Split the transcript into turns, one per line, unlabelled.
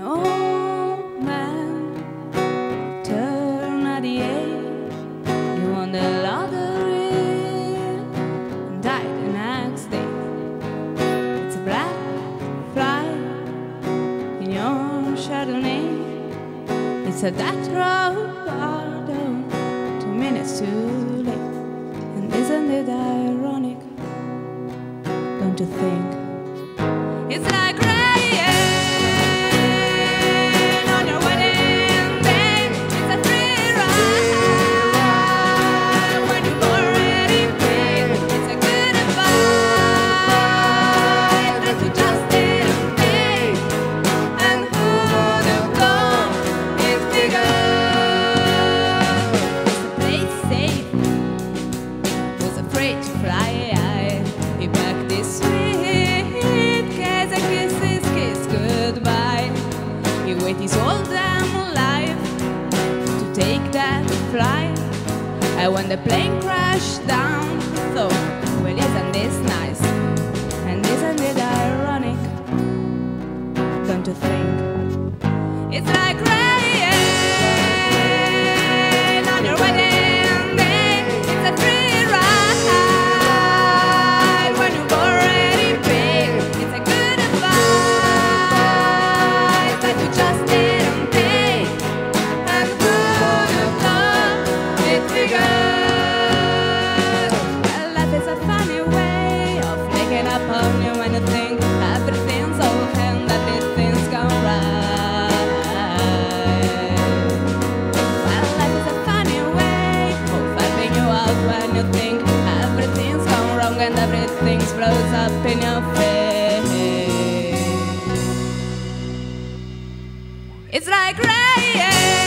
old man turn at the age he won the lottery and died the next day. It's a black fly in your Chardonnay. It's a death road pardon, two minutes too late. And isn't it ironic? Don't you think? It's like. He waited his whole damn life to take that flight. And when the plane crashed down, thought, well, isn't this nice? And isn't it ironic? Don't you think? It's like rain. you think everything's gone wrong and everything blows up in your face. It's like rain.